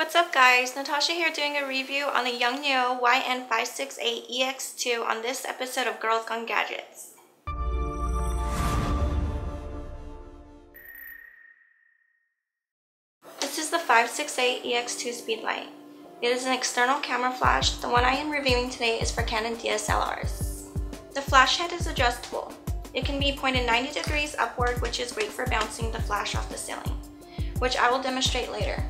What's up guys, Natasha here doing a review on the Yongnuo YN568EX2 on this episode of Girls Gone Gadgets. This is the 568EX2 Speedlite. It is an external camera flash. The one I am reviewing today is for Canon DSLRs. The flash head is adjustable. It can be pointed 90 degrees upward which is great for bouncing the flash off the ceiling, which I will demonstrate later.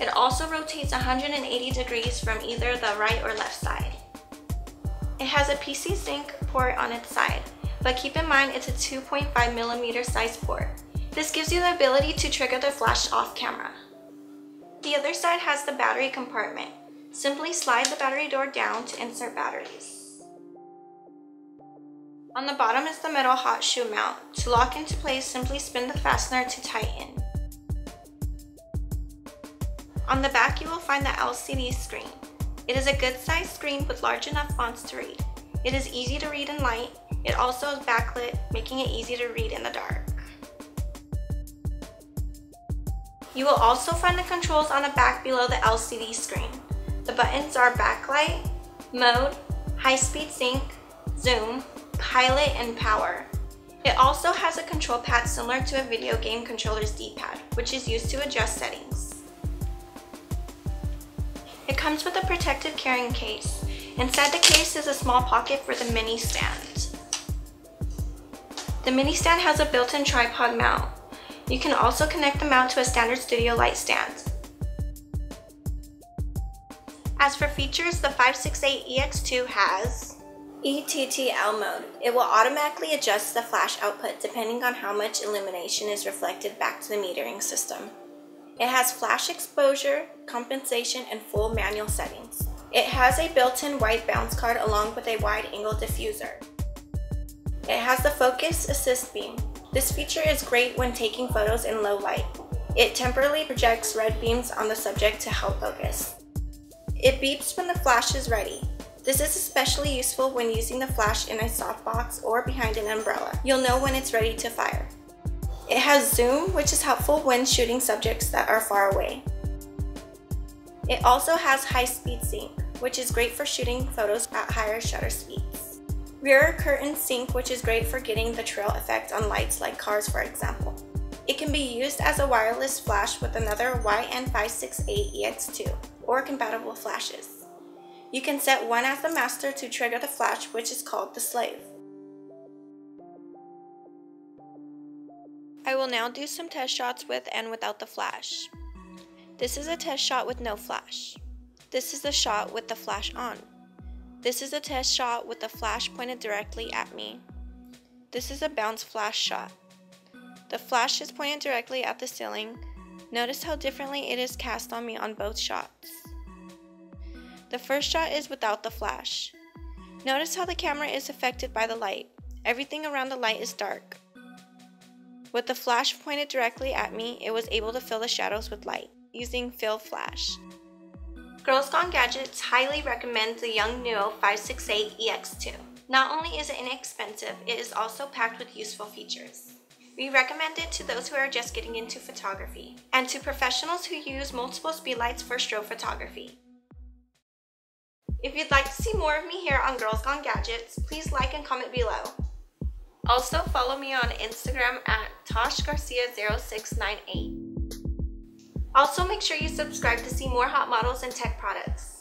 It also rotates 180 degrees from either the right or left side. It has a PC sync port on its side, but keep in mind it's a 2.5 millimeter size port. This gives you the ability to trigger the flash off camera. The other side has the battery compartment. Simply slide the battery door down to insert batteries. On the bottom is the metal hot shoe mount. To lock into place, simply spin the fastener to tighten. On the back, you will find the LCD screen. It is a good sized screen with large enough fonts to read. It is easy to read in light. It also is backlit, making it easy to read in the dark. You will also find the controls on the back below the LCD screen. The buttons are backlight, mode, high-speed sync, zoom, pilot, and power. It also has a control pad similar to a video game controller's D-pad, which is used to adjust settings. It comes with a protective carrying case. Inside the case is a small pocket for the mini stand. The mini stand has a built-in tripod mount. You can also connect the mount to a standard studio light stand. As for features, the 568EX2 has ETTL mode. It will automatically adjust the flash output depending on how much illumination is reflected back to the metering system. It has flash exposure, compensation, and full manual settings. It has a built-in white bounce card along with a wide angle diffuser. It has the focus assist beam. This feature is great when taking photos in low light. It temporarily projects red beams on the subject to help focus. It beeps when the flash is ready. This is especially useful when using the flash in a softbox or behind an umbrella. You'll know when it's ready to fire. It has zoom, which is helpful when shooting subjects that are far away. It also has high-speed sync, which is great for shooting photos at higher shutter speeds. Rear curtain sync, which is great for getting the trail effect on lights like cars for example. It can be used as a wireless flash with another YN568EX2 or compatible flashes. You can set one as the master to trigger the flash which is called the slave. I will now do some test shots with and without the flash. This is a test shot with no flash. This is a shot with the flash on. This is a test shot with the flash pointed directly at me. This is a bounce flash shot. The flash is pointed directly at the ceiling. Notice how differently it is cast on me on both shots. The first shot is without the flash. Notice how the camera is affected by the light. Everything around the light is dark. With the flash pointed directly at me, it was able to fill the shadows with light, using Fill Flash. Girls Gone Gadgets highly recommend the Young Yongnuo 568EX2. Not only is it inexpensive, it is also packed with useful features. We recommend it to those who are just getting into photography, and to professionals who use multiple speedlights for strobe photography. If you'd like to see more of me here on Girls Gone Gadgets, please like and comment below. Also follow me on Instagram at TashGarcia0698. Also make sure you subscribe to see more hot models and tech products.